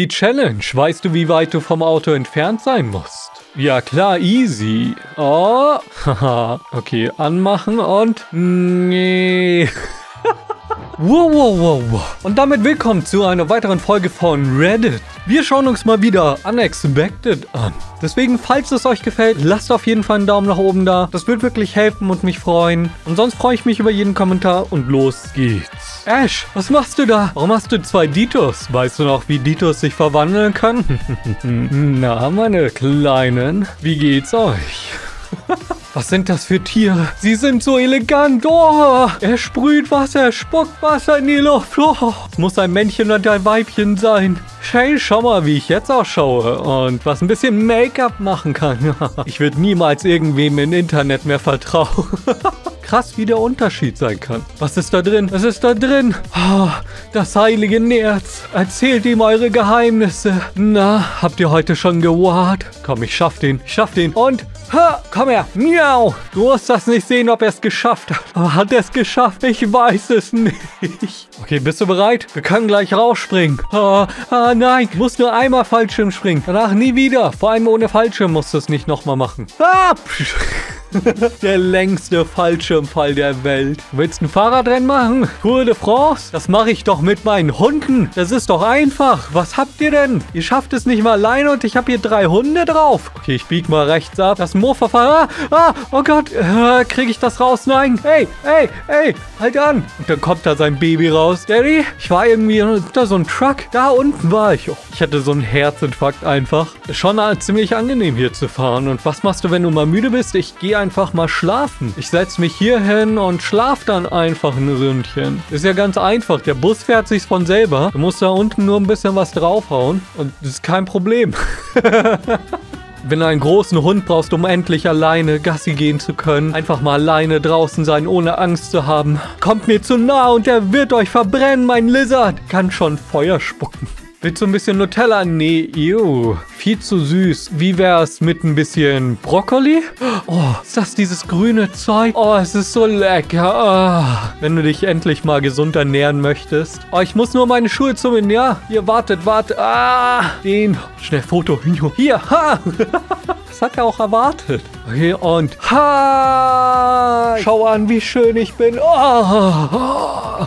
Die Challenge. Weißt du, wie weit du vom Auto entfernt sein musst? Ja klar, easy. Oh, haha. okay, anmachen und... Nee. Wow, wow, wow, wow. Und damit willkommen zu einer weiteren Folge von Reddit. Wir schauen uns mal wieder Unexpected an. Deswegen, falls es euch gefällt, lasst auf jeden Fall einen Daumen nach oben da. Das wird wirklich helfen und mich freuen. Und sonst freue ich mich über jeden Kommentar und los geht's. Ash, was machst du da? Warum hast du zwei Ditos? Weißt du noch, wie Ditos sich verwandeln können? Na, meine Kleinen, wie geht's euch? Was sind das für Tiere? Sie sind so elegant. Oh, er sprüht Wasser, er spuckt Wasser in die Luft. Oh, es muss ein Männchen und ein Weibchen sein. Shane, schau mal, wie ich jetzt ausschaue und was ein bisschen Make-up machen kann. ich würde niemals irgendwem im Internet mehr vertrauen. Krass, wie der Unterschied sein kann. Was ist da drin? Was ist da drin? Oh, das heilige Nerz. Erzählt ihm eure Geheimnisse. Na, habt ihr heute schon gewart? Komm, ich schaff den. Ich schaff den. Und Ha, komm her. Miau. Du musst das nicht sehen, ob er es geschafft hat. Aber hat er es geschafft? Ich weiß es nicht. Okay, bist du bereit? Wir können gleich rausspringen. Ah, ah nein. Du musst nur einmal Fallschirm springen. Danach nie wieder. Vor allem ohne Fallschirm musst du es nicht nochmal machen. Ah, der längste Fallschirmfall der Welt. Willst du ein Fahrradrennen machen? Tour de France? Das mache ich doch mit meinen Hunden. Das ist doch einfach. Was habt ihr denn? Ihr schafft es nicht mal alleine und ich habe hier drei Hunde drauf. Okay, ich biege mal rechts ab. Das Moorverfahren. Ah, ah, oh Gott. Äh, Kriege ich das raus? Nein. Hey, hey, hey. Halt an. Und dann kommt da sein Baby raus. Daddy, ich war irgendwie da so ein Truck. Da unten war ich. Oh, ich hatte so einen Herzinfarkt einfach. Schon ziemlich angenehm hier zu fahren. Und was machst du, wenn du mal müde bist? Ich gehe einfach mal schlafen. Ich setze mich hier hin und schlaf dann einfach ein Ründchen. Ist ja ganz einfach. Der Bus fährt sich von selber. Du musst da unten nur ein bisschen was draufhauen und das ist kein Problem. Wenn du einen großen Hund brauchst, um endlich alleine Gassi gehen zu können, einfach mal alleine draußen sein, ohne Angst zu haben, kommt mir zu nah und er wird euch verbrennen, mein Lizard. Kann schon Feuer spucken. Willst du ein bisschen Nutella? Nee, ew. Viel zu süß. Wie wär's mit ein bisschen Brokkoli? Oh, ist das dieses grüne Zeug? Oh, es ist so lecker. Oh, wenn du dich endlich mal gesund ernähren möchtest. Oh, ich muss nur meine Schuhe zummen. Ja, hier, wartet, wartet. Ah, den. Schnell Foto. Hier, ha. Das hat er auch erwartet. Okay, und ha. Schau an, wie schön ich bin. Oh. oh.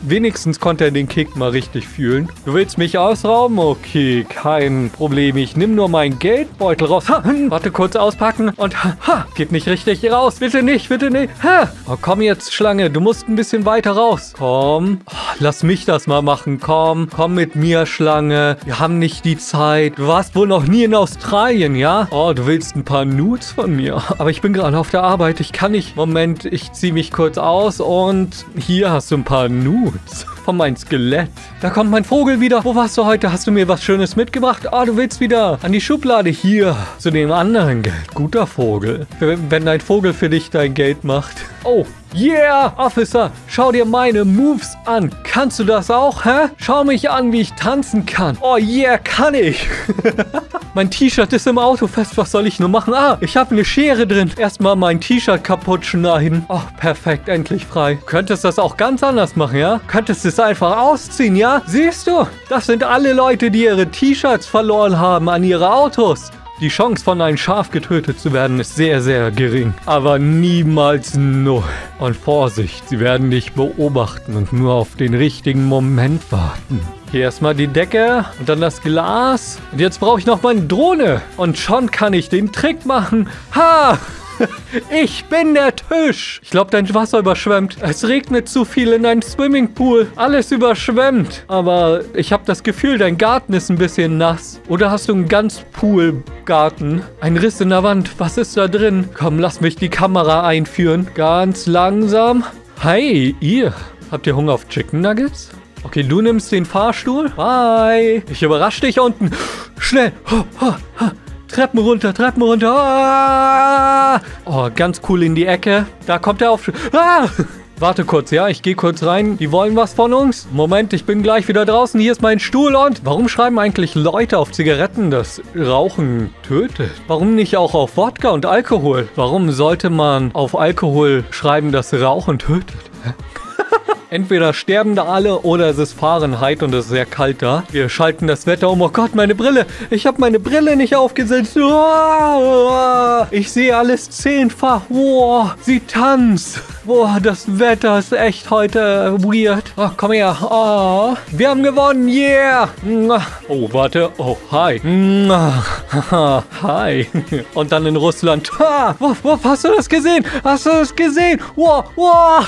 Wenigstens konnte er den Kick mal richtig fühlen. Du willst mich ausrauben? Okay, kein Problem. Ich nehme nur meinen Geldbeutel raus. Ha, hm, warte, kurz auspacken. Und ha, geht nicht richtig raus. Bitte nicht, bitte nicht. Ha. Oh, komm jetzt, Schlange. Du musst ein bisschen weiter raus. Komm. Oh, lass mich das mal machen. Komm. Komm mit mir, Schlange. Wir haben nicht die Zeit. Du warst wohl noch nie in Australien, ja? Oh, du willst ein paar Nudes von mir. Aber ich bin gerade auf der Arbeit. Ich kann nicht. Moment, ich ziehe mich kurz aus und hier hast du ein paar Nudes. Nudes von meinem Skelett. Da kommt mein Vogel wieder. Wo warst du heute? Hast du mir was Schönes mitgebracht? Ah, du willst wieder an die Schublade hier zu dem anderen Geld. Guter Vogel. Wenn dein Vogel für dich dein Geld macht. Oh, Yeah, Officer, schau dir meine Moves an. Kannst du das auch, hä? Schau mich an, wie ich tanzen kann. Oh yeah, kann ich. mein T-Shirt ist im Auto fest. Was soll ich nur machen? Ah, ich habe eine Schere drin. Erstmal mein T-Shirt kaputt schneiden. Oh, perfekt, endlich frei. Könntest das auch ganz anders machen, ja? Könntest es einfach ausziehen, ja? Siehst du? Das sind alle Leute, die ihre T-Shirts verloren haben an ihre Autos. Die Chance von einem Schaf getötet zu werden ist sehr, sehr gering. Aber niemals null. Und Vorsicht, sie werden dich beobachten und nur auf den richtigen Moment warten. Hier erstmal die Decke und dann das Glas. Und jetzt brauche ich noch meine Drohne. Und schon kann ich den Trick machen. Ha! Ich bin der Tisch. Ich glaube, dein Wasser überschwemmt. Es regnet zu viel in deinem Swimmingpool. Alles überschwemmt. Aber ich habe das Gefühl, dein Garten ist ein bisschen nass. Oder hast du einen ganz Poolgarten? Ein Riss in der Wand. Was ist da drin? Komm, lass mich die Kamera einführen. Ganz langsam. Hi, ihr. Habt ihr Hunger auf Chicken Nuggets? Okay, du nimmst den Fahrstuhl. Bye. Ich überrasche dich unten. Schnell. Ha, ha, ha. Treppen runter, Treppen runter. Ah! Oh, ganz cool in die Ecke. Da kommt er auf. Ah! Warte kurz, ja, ich gehe kurz rein. Die wollen was von uns. Moment, ich bin gleich wieder draußen. Hier ist mein Stuhl und... Warum schreiben eigentlich Leute auf Zigaretten, dass Rauchen tötet? Warum nicht auch auf Wodka und Alkohol? Warum sollte man auf Alkohol schreiben, dass Rauchen tötet? Entweder sterben da alle oder es ist Fahrenheit und es ist sehr kalt da. Wir schalten das Wetter um. Oh Gott, meine Brille. Ich habe meine Brille nicht aufgesetzt. Ich sehe alles zehnfach. Wow, sie tanzt. Boah, das Wetter ist echt heute weird. Oh, komm her. Oh, wir haben gewonnen. Yeah. Oh, warte. Oh, hi. Hi. Und dann in Russland. Wuff, wuff, hast du das gesehen? Hast du das gesehen? Wow, wow.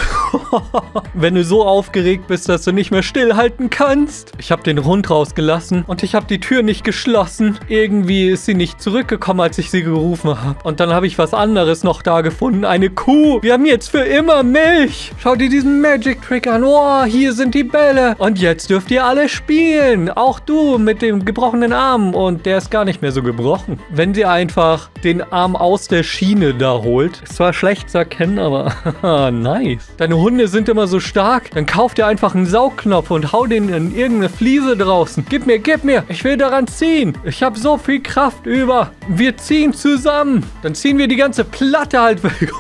Wenn du so aufgeregt bist, dass du nicht mehr stillhalten kannst. Ich habe den Hund rausgelassen und ich habe die Tür nicht geschlossen. Irgendwie ist sie nicht zurückgekommen, als ich sie gerufen habe. Und dann habe ich was anderes noch da gefunden. Eine Kuh. Wir haben jetzt für immer Milch. Schau dir diesen Magic Trick an. Wow, hier sind die Bälle. Und jetzt dürft ihr alle spielen. Auch du mit dem gebrochenen Arm. Und der ist gar nicht mehr so gebrochen. Wenn sie einfach den Arm aus der Schiene da holt. Ist zwar schlecht zu erkennen, aber nice. Deine Hunde sind immer so stark. Dann kauf dir einfach einen Saugknopf und hau den in irgendeine Fliese draußen. Gib mir, gib mir. Ich will daran ziehen. Ich habe so viel Kraft über. Wir ziehen zusammen. Dann ziehen wir die ganze Platte halt weg.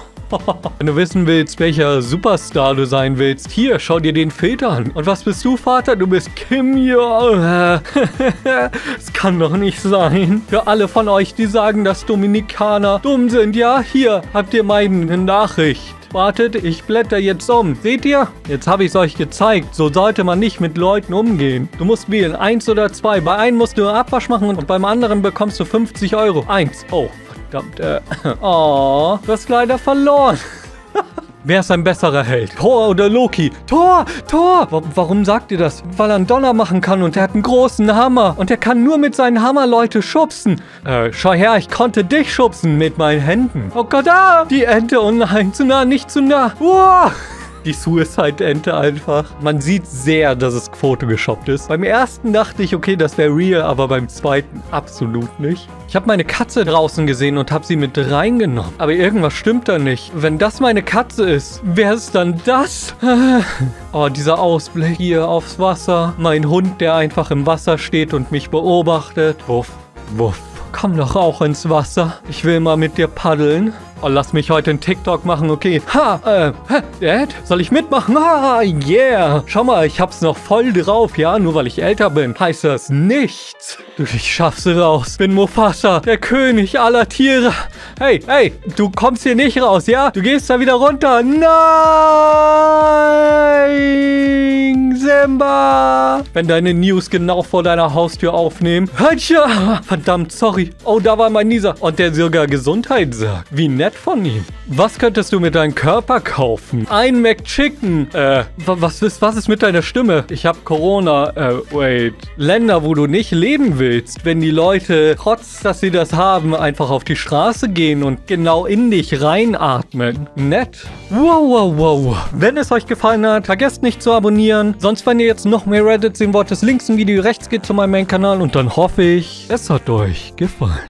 Wenn du wissen willst, welcher Superstar du sein willst, hier, schau dir den Filter an. Und was bist du, Vater? Du bist Kim Jong. Es kann doch nicht sein. Für alle von euch, die sagen, dass Dominikaner dumm sind, ja, hier habt ihr meine Nachricht. Wartet, ich blätter jetzt um. Seht ihr? Jetzt habe ich es euch gezeigt. So sollte man nicht mit Leuten umgehen. Du musst wählen, eins oder zwei. Bei einem musst du Abwasch machen und beim anderen bekommst du 50 Euro. Eins. Oh, verdammt. Äh. Oh, du hast leider verloren. Wer ist ein besserer Held? Thor oder Loki? Thor! Thor! W warum sagt ihr das? Weil er einen Donner machen kann und er hat einen großen Hammer. Und er kann nur mit seinen Hammer Leute schubsen. Äh, schau her, ich konnte dich schubsen mit meinen Händen. Oh Gott, ah! Die Ente, oh nein, zu nah, nicht zu nah. Wow! Die Suicide-Ente einfach. Man sieht sehr, dass es photogeshoppt ist. Beim ersten dachte ich, okay, das wäre real, aber beim zweiten absolut nicht. Ich habe meine Katze draußen gesehen und habe sie mit reingenommen. Aber irgendwas stimmt da nicht. Wenn das meine Katze ist, wer ist dann das? Oh, dieser Ausblick hier aufs Wasser. Mein Hund, der einfach im Wasser steht und mich beobachtet. Wuff, wuff. Komm doch auch ins Wasser. Ich will mal mit dir paddeln. Oh, lass mich heute einen TikTok machen, okay. Ha, äh, hä, Dad? Soll ich mitmachen? Ah, yeah. Schau mal, ich hab's noch voll drauf, ja? Nur weil ich älter bin, heißt das nichts. Du, ich schaff's raus. Bin Mufasa, der König aller Tiere. Hey, hey, du kommst hier nicht raus, ja? Du gehst da wieder runter. Nein, Simba. Wenn deine News genau vor deiner Haustür aufnehmen. Hatscha. Verdammt, sorry. Oh, da war mein Nieser. Und der sogar Gesundheit sagt. Wie nett nett von ihm. Was könntest du mit deinem Körper kaufen? Ein McChicken. Äh, was ist, was ist mit deiner Stimme? Ich habe Corona. Äh, wait. Länder, wo du nicht leben willst. Wenn die Leute, trotz dass sie das haben, einfach auf die Straße gehen und genau in dich reinatmen. Nett. Wow, wow, wow. Wenn es euch gefallen hat, vergesst nicht zu abonnieren. Sonst, wenn ihr jetzt noch mehr Reddit sehen wollt, ist links im Video rechts geht zu meinem Main-Kanal. Und dann hoffe ich, es hat euch gefallen.